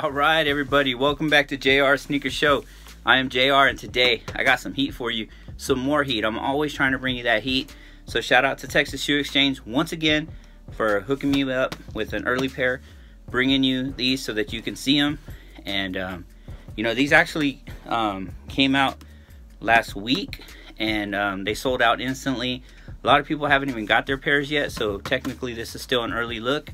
All right, everybody, welcome back to JR Sneaker Show. I am JR, and today I got some heat for you. Some more heat. I'm always trying to bring you that heat. So shout out to Texas Shoe Exchange once again for hooking me up with an early pair, bringing you these so that you can see them. And um, you know, these actually um, came out last week, and um, they sold out instantly. A lot of people haven't even got their pairs yet, so technically this is still an early look.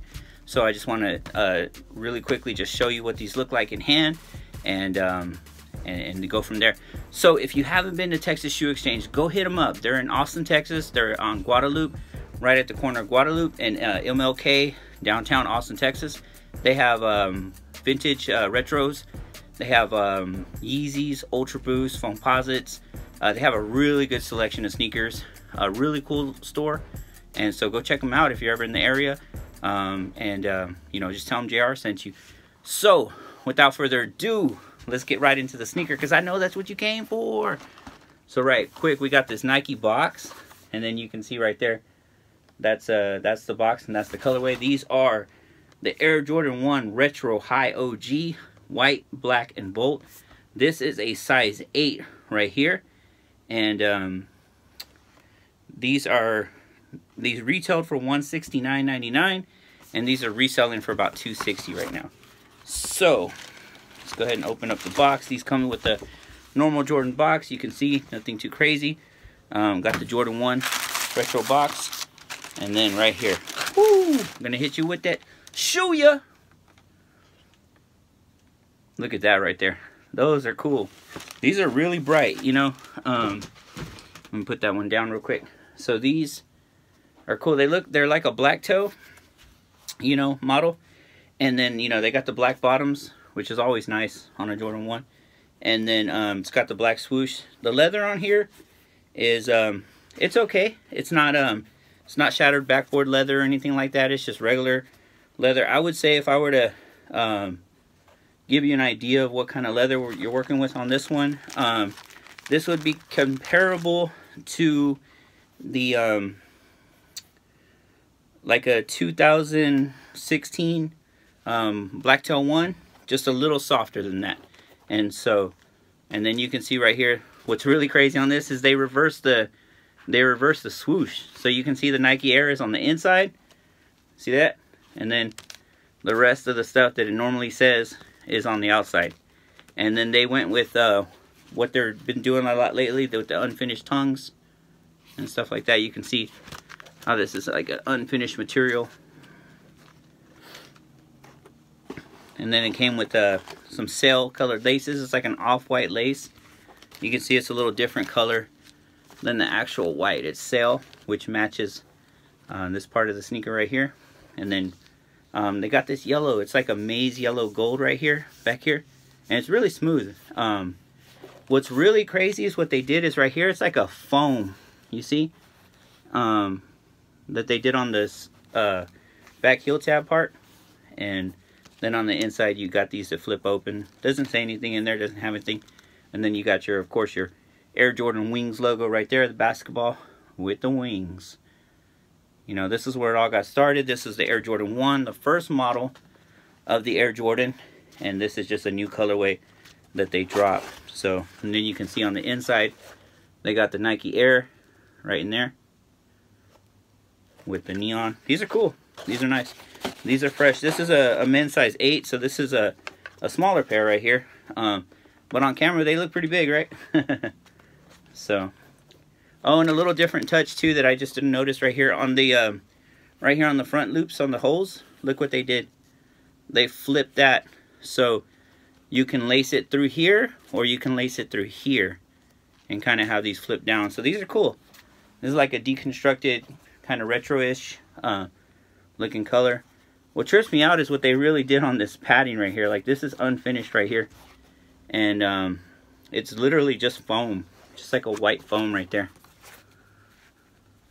So I just want to uh, really quickly just show you what these look like in hand and, um, and, and go from there. So if you haven't been to Texas Shoe Exchange, go hit them up. They're in Austin, Texas. They're on Guadalupe, right at the corner of Guadalupe and uh, MLK, downtown Austin, Texas. They have um, vintage uh, retros. They have um, Yeezys, Ultra Boost, Foamposites. Uh, they have a really good selection of sneakers. A really cool store. And so go check them out if you're ever in the area. Um, and, um, you know, just tell them JR sent you. So, without further ado, let's get right into the sneaker because I know that's what you came for. So, right, quick, we got this Nike box. And then you can see right there, that's uh, that's the box and that's the colorway. These are the Air Jordan 1 Retro High OG, white, black, and volt. This is a size 8 right here. And um, these are these retailed for 169.99 and these are reselling for about 260 right now. So let's go ahead and open up the box. These come with the normal jordan box. You can see nothing too crazy. Um, got the jordan 1 retro box and then right here. Whoo, i'm gonna hit you with that. Show ya! Look at that right there. Those are cool. These are really bright you know? Um, let me put that one down real quick. So these are cool. They look, they're like a black toe, you know, model. And then, you know, they got the black bottoms, which is always nice on a Jordan 1. And then um, it's got the black swoosh. The leather on here is, um, it's okay. It's not, um, it's not shattered backboard leather or anything like that. It's just regular leather. I would say if I were to um, give you an idea of what kind of leather you're working with on this one, um, this would be comparable to the um, like a 2016 um, Black Toe 1, just a little softer than that. And so, and then you can see right here, what's really crazy on this is they reverse the, they reverse the swoosh. So you can see the Nike Air is on the inside. See that? And then the rest of the stuff that it normally says is on the outside. And then they went with uh, what they've been doing a lot lately with the unfinished tongues and stuff like that. You can see how this is like an unfinished material. And then it came with uh, some sail colored laces. It's like an off-white lace. You can see it's a little different color than the actual white. It's sail, which matches uh, this part of the sneaker right here. And then um, they got this yellow. It's like a maize yellow gold right here, back here. And it's really smooth. Um, what's really crazy is what they did is right here, it's like a foam. You see? Um, that they did on this uh, back heel tab part. And then on the inside, you got these to flip open. Doesn't say anything in there, doesn't have anything. And then you got your, of course, your Air Jordan Wings logo right there, the basketball with the wings. You know, this is where it all got started. This is the Air Jordan 1, the first model of the Air Jordan. And this is just a new colorway that they dropped. So, and then you can see on the inside, they got the Nike Air right in there with the neon. These are cool. These are nice. These are fresh. This is a, a men's size 8, so this is a, a smaller pair right here. Um, but on camera, they look pretty big, right? so, oh, and a little different touch, too, that I just didn't notice right here on the, um, right here on the front loops on the holes. Look what they did. They flipped that. So, you can lace it through here, or you can lace it through here. And kind of have these flip down. So, these are cool. This is like a deconstructed kind of retro-ish uh, looking color. What trips me out is what they really did on this padding right here. Like this is unfinished right here. And um, it's literally just foam. Just like a white foam right there.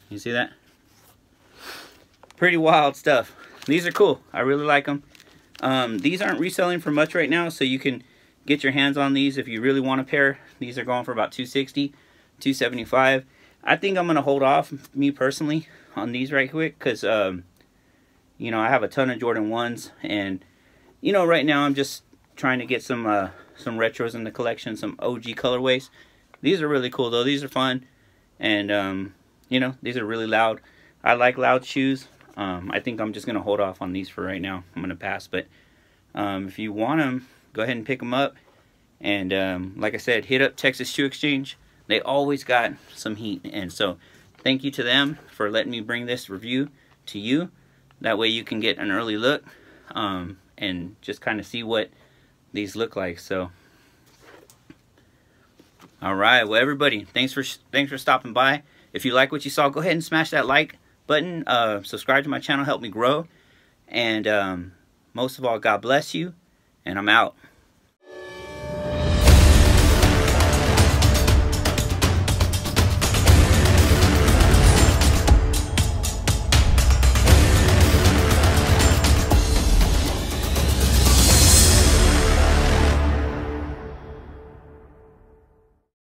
You see that? Pretty wild stuff. These are cool. I really like them. Um, these aren't reselling for much right now, so you can get your hands on these if you really want a pair. These are going for about 260 275 I think I'm going to hold off, me personally on these right quick because, um, you know, I have a ton of Jordan 1s and, you know, right now I'm just, trying to get some uh, some retros in the collection, some OG colorways. These are really cool though. These are fun, and um, you know these are really loud. I like loud shoes. Um, I think I'm just gonna hold off on these for right now. I'm gonna pass, but um, if you want them, go ahead and pick them up. And um, like I said, hit up Texas Shoe Exchange. They always got some heat, and so thank you to them for letting me bring this review to you. That way you can get an early look um, and just kind of see what these look like. So, all right. Well, everybody, thanks for thanks for stopping by. If you like what you saw, go ahead and smash that like button. Uh, subscribe to my channel, help me grow. And um, most of all, God bless you. And I'm out.